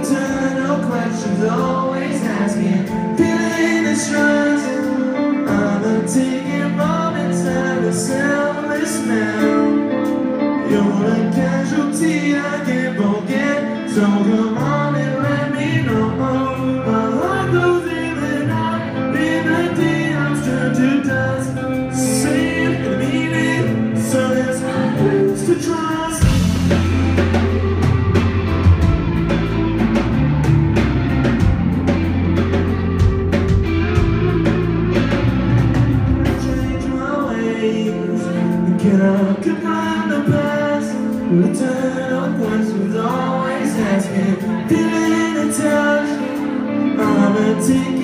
eternal questions always asking, feeling the strength. Can I command the past? Return upwards with always asking. Feeling attached. I'm a